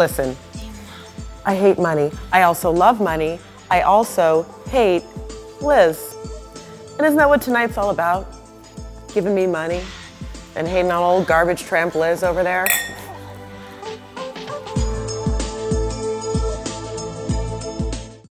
Listen, I hate money. I also love money. I also hate Liz. And isn't that what tonight's all about? Giving me money and hating on old garbage tramp Liz over there?